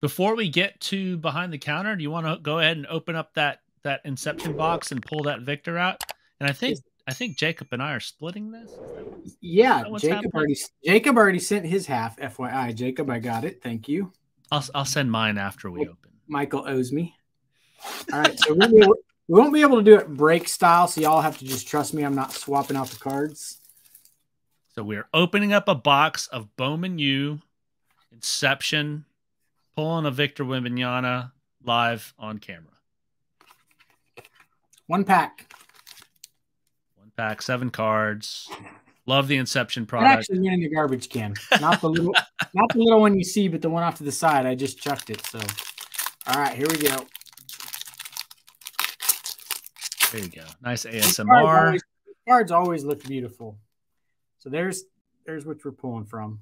before we get to behind the counter, do you want to go ahead and open up that that inception box and pull that Victor out? And I think I think Jacob and I are splitting this. Yeah, Jacob happening? already Jacob already sent his half. FYI, Jacob, I got it. Thank you. I'll I'll send mine after we open. Michael owes me. All right, so we won't be able to do it break style, so y'all have to just trust me. I'm not swapping out the cards. So we're opening up a box of Bowman U, Inception, pulling a Victor Wembanyama live on camera. One pack. One pack, seven cards. Love the Inception product. That actually went in the garbage can. Not the little, not the little one you see, but the one off to the side. I just chucked it. So, all right, here we go. There you go. Nice ASMR. Cards always, cards always look beautiful. So there's there's what we're pulling from.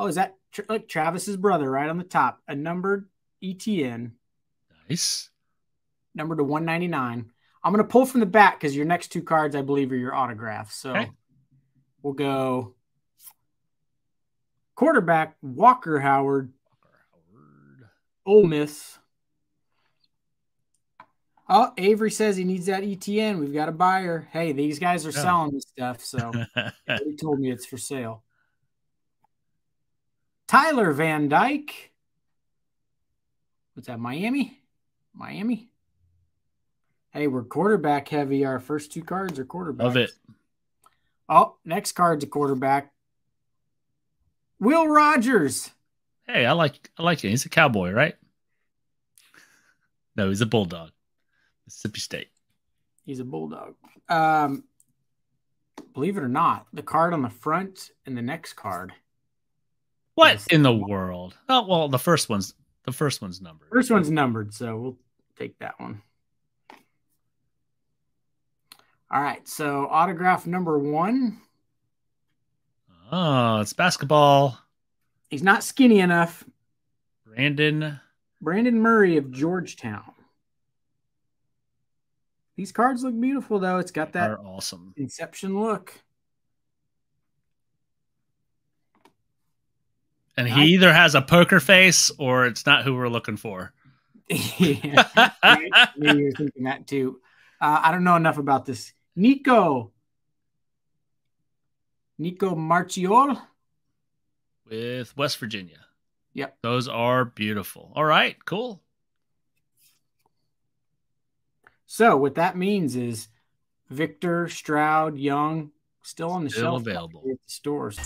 Oh, is that like Travis's brother right on the top? A numbered ETN. Nice. Number to 199. I'm going to pull from the back because your next two cards, I believe, are your autographs. So okay. we'll go quarterback Walker Howard. Walker Howard. Ole Miss. Oh, Avery says he needs that ETN. We've got a buyer. Hey, these guys are selling this stuff, so he told me it's for sale. Tyler Van Dyke. What's that? Miami? Miami? Hey, we're quarterback heavy. Our first two cards are quarterback. Love it. Oh, next card's a quarterback. Will Rogers. Hey, I like I like him. He's a cowboy, right? No, he's a bulldog. Mississippi State. He's a bulldog. Um, believe it or not, the card on the front and the next card. What in the world? Oh well, the first one's the first one's numbered. First one's numbered, so we'll take that one. All right, so autograph number one. Oh, it's basketball. He's not skinny enough. Brandon. Brandon Murray of Georgetown. These cards look beautiful though. It's got that awesome Inception look. And he either has a poker face or it's not who we're looking for. yeah, maybe you're thinking that too. Uh, I don't know enough about this. Nico, Nico Marchiol with West Virginia. Yep, those are beautiful. All right, cool. So what that means is Victor, Stroud, Young, still on the still shelf available at the stores.